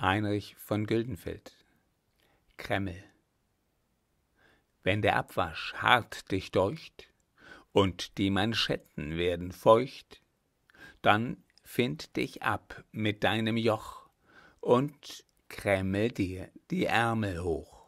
Heinrich von Güldenfeld Kreml Wenn der Abwasch hart dich deucht und die Manschetten werden feucht, dann find dich ab mit deinem Joch und kremmel dir die Ärmel hoch.